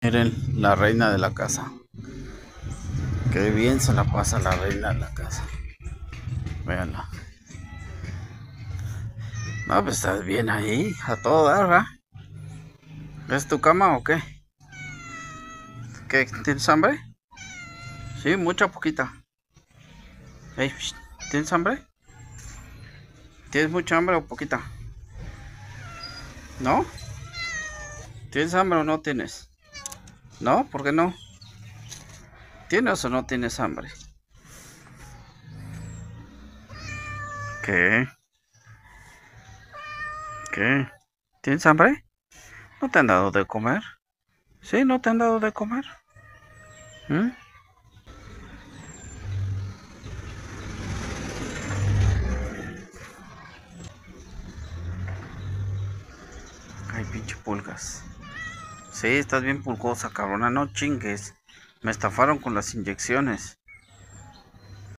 Miren, la reina de la casa. Qué bien se la pasa la reina de la casa. Véanla. No, pues estás bien ahí, a todo dar, ¿verdad? ¿Es tu cama o qué? ¿Qué? ¿Tienes hambre? Sí, mucha poquita. ¿Tienes hambre? ¿Tienes mucha hambre o poquita? ¿No? ¿Tienes hambre o no tienes? ¿No? ¿Por qué no? ¿Tienes o no tienes hambre? ¿Qué? ¿Qué? ¿Tienes hambre? ¿No te han dado de comer? ¿Sí? ¿No te han dado de comer? ¿Mm? Ay, pinche pulgas. Sí, estás bien pulgosa, cabrona. No chingues. Me estafaron con las inyecciones.